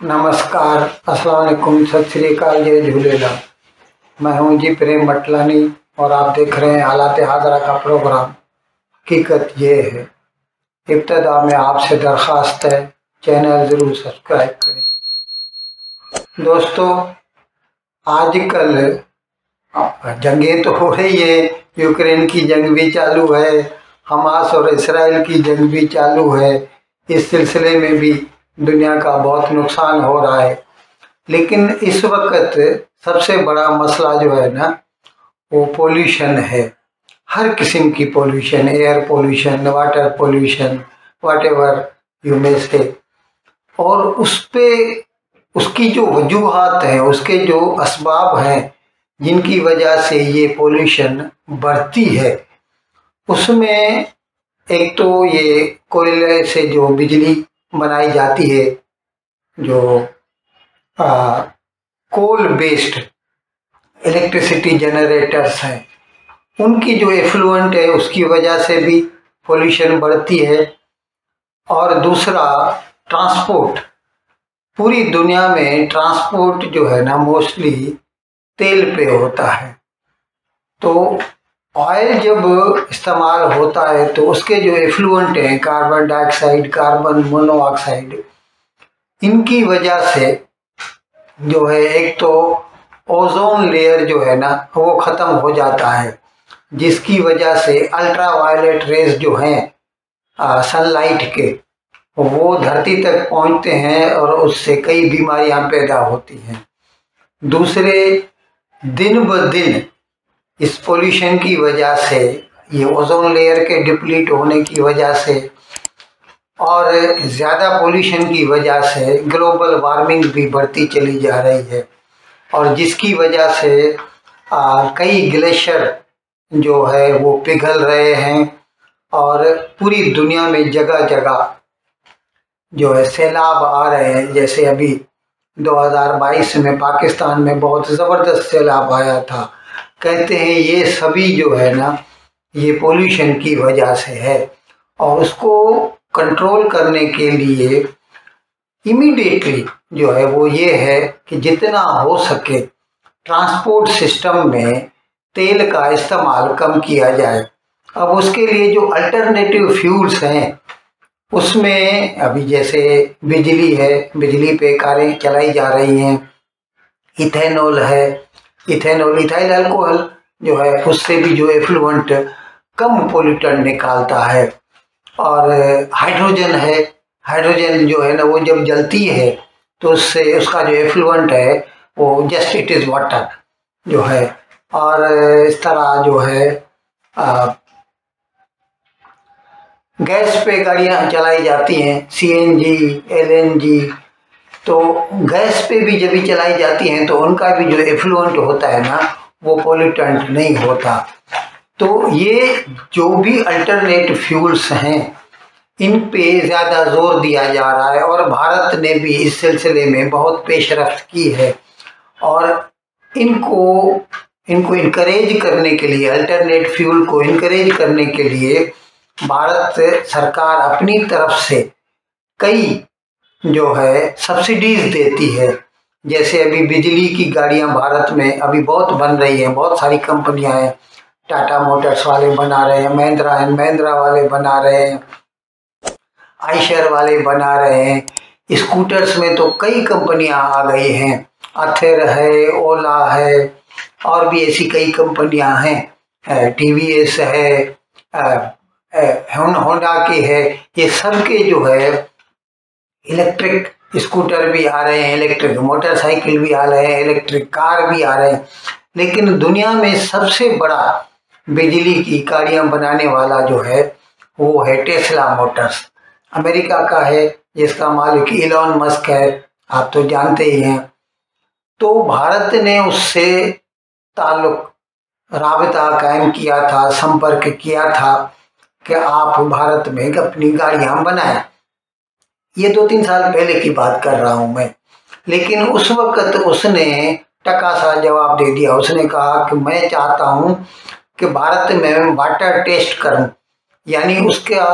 नमस्कार अस्सलाम वालेकुम सत श्रीकाल जय झूलेलाल। मैं हूँ जी प्रेम मटलानी और आप देख रहे हैं हालात हाजरा का प्रोग्राम। हकीकत ये है, इब्तदा में आपसे दरख्वास्त है, चैनल ज़रूर सब्सक्राइब करें। दोस्तों, आजकल जंगें तो हो रही है, यूक्रेन की जंग भी चालू है, हमास और इसराइल की जंग भी चालू है, इस सिलसिले में भी दुनिया का बहुत नुकसान हो रहा है। लेकिन इस वक्त सबसे बड़ा मसला जो है ना, वो पोल्यूशन है। हर किस्म की pollution air pollution water pollution whatever you may से और उस पर उसकी जो वजूहत हैं, उसके जो इसबाब हैं, जिनकी वजह से ये पोल्यूशन बढ़ती है, उसमें एक तो ये कोयले से जो बिजली बनाई जाती है, जो कोल बेस्ड इलेक्ट्रिसिटी जनरेटर्स हैं। उनकी जो एफ्लुएंट है, उसकी वजह से भी पोल्यूशन बढ़ती है। और दूसरा ट्रांसपोर्ट पूरी दुनिया में ट्रांसपोर्ट जो है ना मोस्टली तेल पे होता है। तो ऑयल जब इस्तेमाल होता है तो उसके जो एफ्लुएंट हैं कार्बन डाइऑक्साइड कार्बन मोनोऑक्साइड इनकी वजह से जो है, एक तो ओजोन लेयर जो है ना, वो ख़त्म हो जाता है, जिसकी वजह से अल्ट्रा वायलेट रेज जो हैं सनलाइट के, वो धरती तक पहुँचते हैं और उससे कई बीमारियाँ पैदा होती हैं। दूसरे, दिन ब दिन इस पोल्यूशन की वजह से ये ओजोन लेयर के डिप्लीट होने की वजह से और ज़्यादा पोल्यूशन की वजह से ग्लोबल वार्मिंग भी बढ़ती चली जा रही है। और जिसकी वजह से आ, कई ग्लेशियर जो है वो पिघल रहे हैं और पूरी दुनिया में जगह जगह जो है सैलाब आ रहे हैं। जैसे अभी 2022 में पाकिस्तान में बहुत ज़बरदस्त सैलाब आया था। कहते हैं, ये सभी जो है ना, ये पोल्यूशन की वजह से है। और उसको कंट्रोल करने के लिए इमीडिएटली जो है, वो ये है कि जितना हो सके ट्रांसपोर्ट सिस्टम में तेल का इस्तेमाल कम किया जाए। अब उसके लिए जो अल्टरनेटिव फ्यूल्स हैं, उसमें अभी जैसे बिजली है, बिजली पे कारें चलाई जा रही हैं, इथेनॉल है इथेनॉल इथाइल अल्कोहल जो है उससे भी जो एफ्लुएंट कम पोल्यूटन निकालता है। और हाइड्रोजन है हाइड्रोजन जो है ना वो जब जलती है तो उससे उसका जो एफ्लुएंट है वो जस्ट इट इज़ वाटर जो है। और इस तरह जो है आ, गैस पे गाड़ियाँ चलाई जाती हैं C N G L N G तो गैस पे भी जब भी चलाई जाती हैं तो उनका भी जो एफ्लुएंट होता है ना, वो पोल्यूटेंट नहीं होता। तो ये जो भी अल्टरनेट फ्यूल्स हैं, इन पे ज़्यादा ज़ोर दिया जा रहा है और भारत ने भी इस सिलसिले में बहुत पेशरफ की है। और इनको इनको इनक्रेज करने के लिए अल्टरनेट फ्यूल को इनक्रेज करने के लिए भारत सरकार अपनी तरफ़ से कई जो है सब्सिडीज देती है। जैसे अभी बिजली की गाड़ियाँ भारत में अभी बहुत बन रही हैं, बहुत सारी कंपनियाँ हैं। टाटा मोटर्स वाले बना रहे हैं, महिंद्रा एंड महिंद्रा वाले बना रहे हैं, आइशर वाले बना रहे हैं। स्कूटर्स में तो कई कंपनियाँ आ गई हैं। अथेर है, ओला है, और भी ऐसी कई कंपनियाँ हैं। टी वी एस है होंडा की है। ये सब के जो है इलेक्ट्रिक स्कूटर भी आ रहे हैं, इलेक्ट्रिक मोटरसाइकिल भी आ रहे हैं, इलेक्ट्रिक कार भी आ रहे हैं। लेकिन दुनिया में सबसे बड़ा बिजली की गाड़ियाँ बनाने वाला जो है, वो है टेस्ला मोटर्स। अमेरिका का है, जिसका मालिक इलॉन मस्क है, आप तो जानते ही हैं। तो भारत ने उससे ताल्लुक, रबता कायम किया था, संपर्क किया था कि आप भारत में अपनी गाड़ियाँ बनाएँ। ये दो तीन साल पहले की बात कर रहा हूँ मैं। लेकिन उस वक्त उसने टका सा जवाब दे दिया। उसने कहा कि मैं चाहता हूँ कि भारत में वाटर टेस्ट करूँ। यानी उसका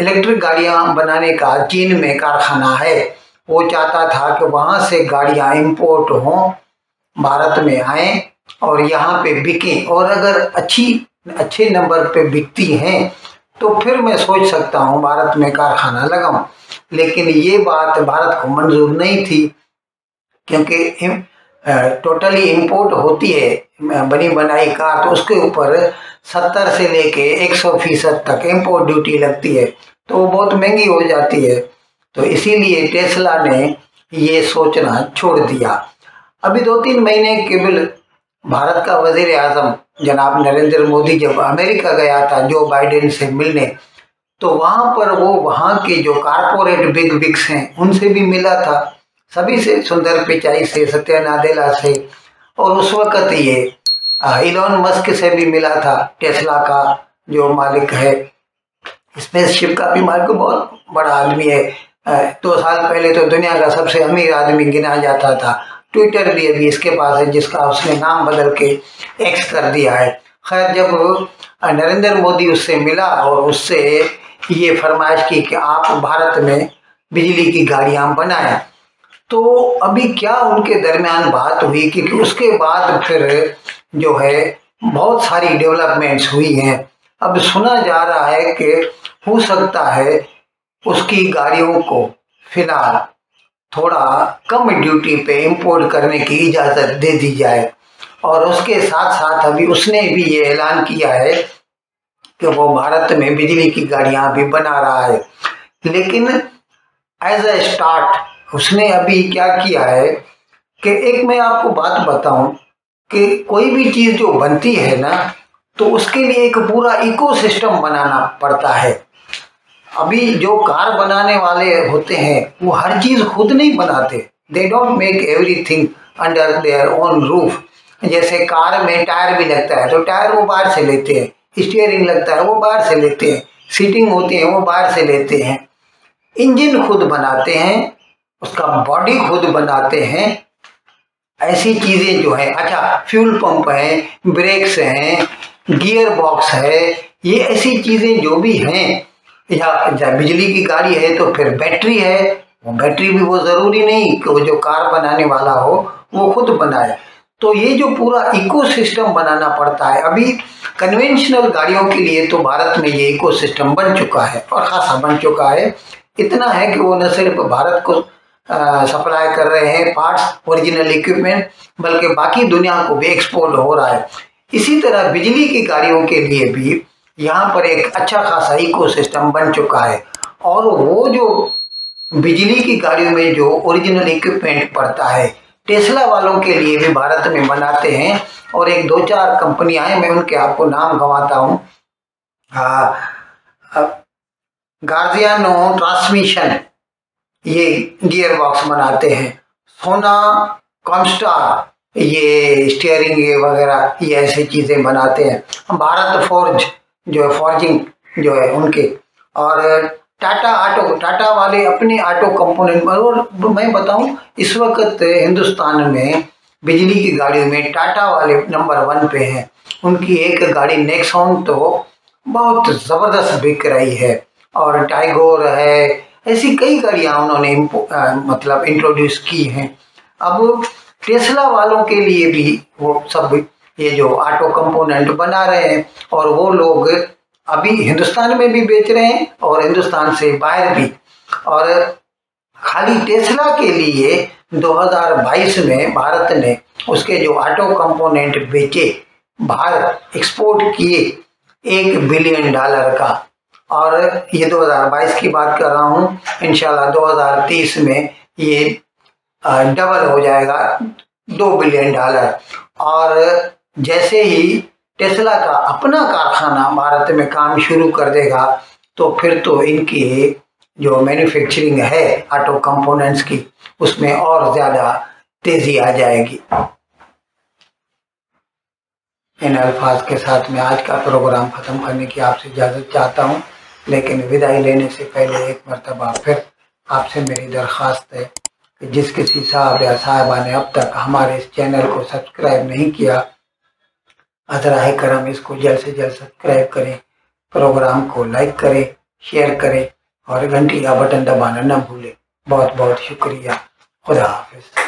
इलेक्ट्रिक गाड़ियाँ बनाने का चीन में कारखाना है। वो चाहता था कि वहाँ से गाड़ियाँ इंपोर्ट हों, भारत में आए और यहाँ पे बिकें। और अगर अच्छी, अच्छे नंबर पे बिकती हैं तो फिर मैं सोच सकता हूँ, भारत में कारखाना लगाऊँ। लेकिन ये बात भारत को मंजूर नहीं थी, क्योंकि टोटली इंपोर्ट होती है बनी बनाई कार तो उसके ऊपर सत्तर से लेके एक सौ फ़ीसद तक इम्पोर्ट ड्यूटी लगती है तो वो बहुत महँगी हो जाती है। तो इसीलिए टेस्ला ने ये सोचना छोड़ दिया। अभी दो तीन महीने केवल भारत का वज़ीर आज़म जनाब नरेंद्र मोदी जब अमेरिका गया था, जो बाइडेन से मिलने तो वहाँ पर वो, वहाँ के जो कारपोरेट बिग बिग्स हैं, उनसे भी मिला था। सभी से सुंदर पिचाई से सत्या नादेला से, और उस वक़्त ये इलॉन मस्क से भी मिला था, टेस्ला का जो मालिक है। स्पेसशिप का भी मालिक, बहुत बड़ा आदमी है। दो साल पहले तो दुनिया का सबसे अमीर आदमी गिना जाता था। ट्विटर भी अभी इसके पास है, जिसका उसने नाम बदल के एक्स कर दिया है। खैर, जब नरेंद्र मोदी उससे मिला और उससे ये फरमाइश की कि आप भारत में बिजली की गाड़ियाँ बनाएँ तो अभी क्या उनके दरमियान बात हुई? क्योंकि उसके बाद फिर जो है, बहुत सारी डेवलपमेंट्स हुई हैं। अब सुना जा रहा है कि हो सकता है उसकी गाड़ियों को फ़िलहाल थोड़ा कम ड्यूटी पे इंपोर्ट करने की इजाज़त दे दी जाए। और उसके साथ साथ अभी उसने भी ये ऐलान किया है कि वो भारत में बिजली की गाड़ियाँ भी बना रहा है। लेकिन एज ए स्टार्ट उसने अभी क्या किया है कि एक मैं आपको बात बताऊँ कि कोई भी चीज़ जो बनती है ना तो उसके लिए एक पूरा इकोसिस्टम बनाना पड़ता है। अभी जो कार बनाने वाले होते हैं, वो हर चीज़ खुद नहीं बनाते। They don't make everything under their own roof जैसे कार में टायर भी लगता है तो टायर वो बाहर से लेते हैं। स्टीयरिंग लगता है, वो बाहर से लेते हैं। सीटिंग होती है, वो बाहर से लेते हैं। इंजन खुद बनाते हैं, उसका बॉडी खुद बनाते हैं। ऐसी चीज़ें जो है। अच्छा फ्यूल पंप है ब्रेक्स हैं गियर बॉक्स है, ये ऐसी चीज़ें जो भी हैं या बिजली की गाड़ी है तो फिर बैटरी है। वो बैटरी भी वो ज़रूरी नहीं कि वो जो कार बनाने वाला हो, वो खुद बनाए। तो ये जो पूरा इकोसिस्टम बनाना पड़ता है, अभी कन्वेंशनल गाड़ियों के लिए तो भारत में ये इकोसिस्टम बन चुका है और ख़ासा बन चुका है। इतना है कि वो न सिर्फ़ भारत को सप्लाई कर रहे हैं पार्ट्स ओरिजिनल इक्विपमेंट बल्कि बाकी दुनिया को भी एक्सपोर्ट हो रहा है। इसी तरह बिजली की गाड़ियों के लिए भी यहाँ पर एक अच्छा खासा इको सिस्टम बन चुका है। और वो जो बिजली की गाड़ियों में जो ओरिजिनल इक्विपमेंट पड़ता है टेस्ला वालों के लिए भी भारत में बनाते हैं। और एक दो चार कंपनियाँ हैं, मैं उनके आपको नाम गंवाता हूँ। गार्जियानो ट्रांसमिशन ये गियर बॉक्स बनाते हैं। सोना कॉन्स्टार ये स्टीयरिंग वगैरह, ये ऐसी चीज़ें बनाते हैं। भारत फोर्ज जो है फॉर्जिंग जो है उनके। और टाटा ऑटो टाटा वाले अपने ऑटो कंपोनेंट और मैं बताऊँ, इस वक्त हिंदुस्तान में बिजली की गाड़ियों में टाटा वाले नंबर वन पे हैं। उनकी एक गाड़ी नेक्सॉन तो बहुत ज़बरदस्त बिक रही है। और टाइगोर है, ऐसी कई गाड़ियाँ उन्होंने मतलब इंट्रोड्यूस की हैं। अब टेस्ला वालों के लिए भी वो सब ये जो ऑटो कंपोनेंट बना रहे हैं, और वो लोग अभी हिंदुस्तान में भी बेच रहे हैं और हिंदुस्तान से बाहर भी। और खाली टेस्ला के लिए 2022 में भारत ने उसके जो ऑटो कंपोनेंट बेचे, बाहर एक्सपोर्ट किए एक बिलियन डॉलर का। और ये 2022 की बात कर रहा हूँ, इंशाल्लाह 2030 में ये डबल हो जाएगा, दो बिलियन डॉलर और जैसे ही टेस्ला का अपना कारखाना भारत में काम शुरू कर देगा तो फिर तो इनकी जो मैन्युफैक्चरिंग है ऑटो कंपोनेंट्स की, उसमें और ज़्यादा तेज़ी आ जाएगी। इन अल्फाज के साथ मैं आज का प्रोग्राम ख़त्म करने की आपसे इजाज़त चाहता हूँ, लेकिन विदाई लेने से पहले एक मरतबा फिर आपसे मेरी दरख्वास्त है कि जिस किसी साहब या साहबा ने अब तक हमारे इस चैनल को सब्सक्राइब नहीं किया अजरा करम, इसको जल्द से जल्द सब्सक्राइब करें प्रोग्राम को लाइक करें शेयर करें, और घंटी का बटन दबाना न भूलें। बहुत बहुत शुक्रिया। खुदा हाफिज़।